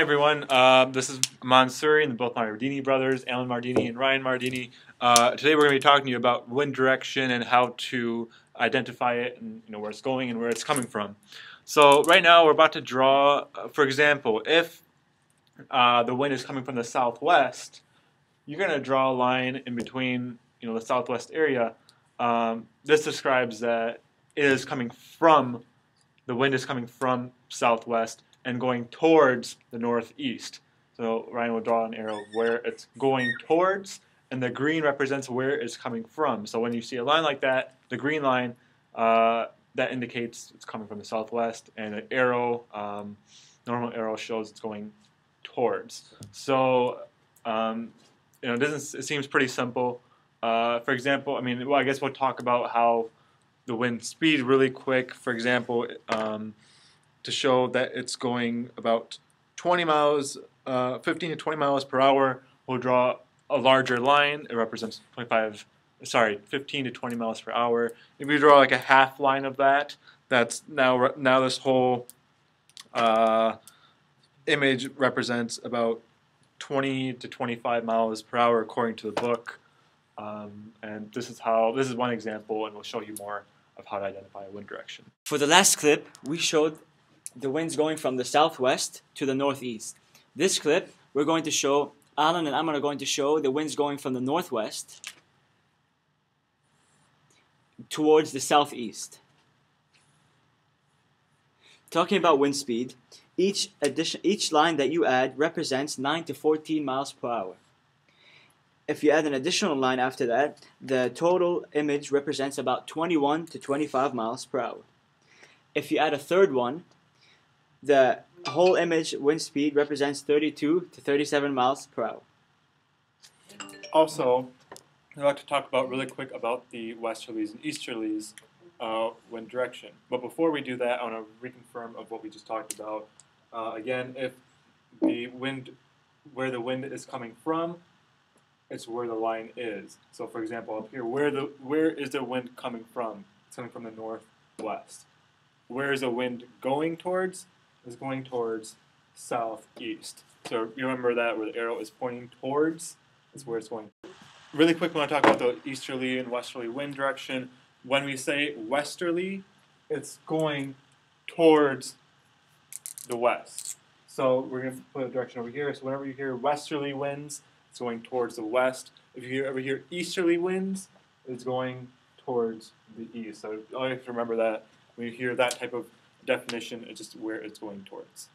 Hi everyone, uh, this is Mansuri and both Mardini brothers, Alan Mardini and Ryan Mardini. Uh, today we're going to be talking to you about wind direction and how to identify it and you know where it's going and where it's coming from. So right now we're about to draw, uh, for example, if uh, the wind is coming from the southwest, you're going to draw a line in between you know the southwest area. Um, this describes that it is coming from, the wind is coming from southwest and going towards the northeast. So Ryan will draw an arrow where it's going towards, and the green represents where it's coming from. So when you see a line like that, the green line, uh, that indicates it's coming from the southwest, and the arrow, um, normal arrow shows it's going towards. So um, you know, it, doesn't, it seems pretty simple. Uh, for example, I mean, well, I guess we'll talk about how the wind speed really quick. For example, um, to show that it's going about 20 miles, uh, 15 to 20 miles per hour. We'll draw a larger line. It represents 25, sorry, 15 to 20 miles per hour. If you draw like a half line of that, that's now now this whole uh, image represents about 20 to 25 miles per hour according to the book. Um, and this is how this is one example, and we'll show you more of how to identify a wind direction. For the last clip, we showed the winds going from the southwest to the northeast. This clip, we're going to show, Alan and I'm going to show the winds going from the northwest towards the southeast. Talking about wind speed, each addition, each line that you add represents 9 to 14 miles per hour. If you add an additional line after that, the total image represents about 21 to 25 miles per hour. If you add a third one, the whole image wind speed represents 32 to 37 miles per hour. Also, I'd like to talk about really quick about the westerlies and easterlies uh, wind direction. But before we do that, I want to reconfirm of what we just talked about. Uh, again, if the wind, where the wind is coming from, it's where the line is. So, for example, up here, where the where is the wind coming from? It's coming from the northwest. Where is the wind going towards? Is going towards southeast. So you remember that where the arrow is pointing towards is where it's going. Really quick, we want to talk about the easterly and westerly wind direction. When we say westerly, it's going towards the west. So we're going to put a direction over here. So whenever you hear westerly winds, it's going towards the west. If you ever hear easterly winds, it's going towards the east. So you have to remember that when you hear that type of definition, it's just where it's going towards.